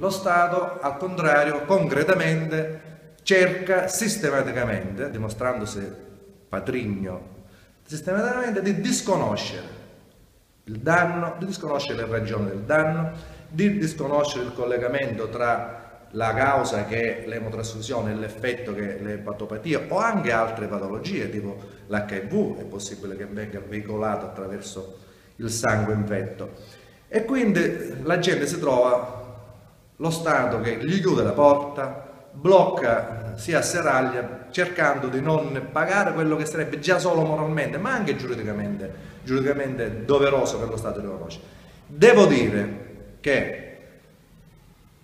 lo Stato, al contrario, concretamente cerca sistematicamente, dimostrandosi patrigno, sistematicamente di disconoscere il danno, di disconoscere le ragioni del danno, di disconoscere il collegamento tra la causa che è l'emotrasfusione e l'effetto che è l'epatopatia o anche altre patologie tipo l'HIV è possibile che venga veicolato attraverso il sangue infetto. E quindi la gente si trova lo Stato che gli chiude la porta blocca si asseraglia cercando di non pagare quello che sarebbe già solo moralmente ma anche giuridicamente, giuridicamente doveroso per lo Stato di riconoscere devo dire che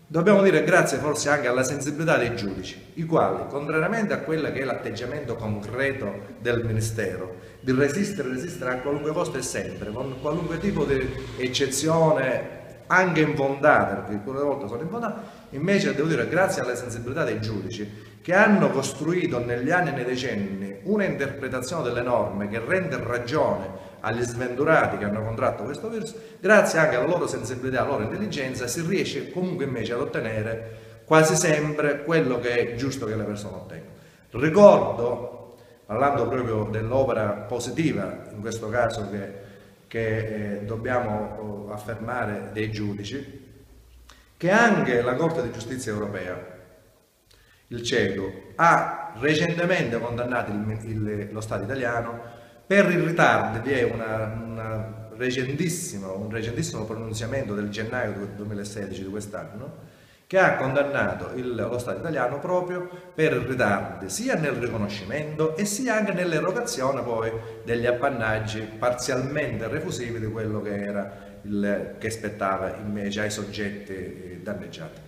Dobbiamo dire grazie forse anche alla sensibilità dei giudici, i quali, contrariamente a quello che è l'atteggiamento concreto del Ministero, di resistere, resistere a qualunque costo e sempre, con qualunque tipo di eccezione anche infondata, perché alcune volte sono infondate, invece devo dire grazie alla sensibilità dei giudici che hanno costruito negli anni e nei decenni una interpretazione delle norme che rende ragione agli sventurati che hanno contratto questo virus, grazie anche alla loro sensibilità, alla loro intelligenza, si riesce comunque invece ad ottenere quasi sempre quello che è giusto che le persone ottengano. Ricordo, parlando proprio dell'opera positiva, in questo caso che, che eh, dobbiamo oh, affermare dei giudici, che anche la Corte di Giustizia Europea, il CEDU, ha recentemente condannato il, il, lo Stato italiano per il ritardo. Vi è un recentissimo pronunziamento del gennaio 2016 di quest'anno che ha condannato il, lo Stato italiano proprio per ritardi sia nel riconoscimento e sia anche nell'erogazione poi degli appannaggi parzialmente refusivi di quello che era il, che spettava invece ai soggetti danneggiati.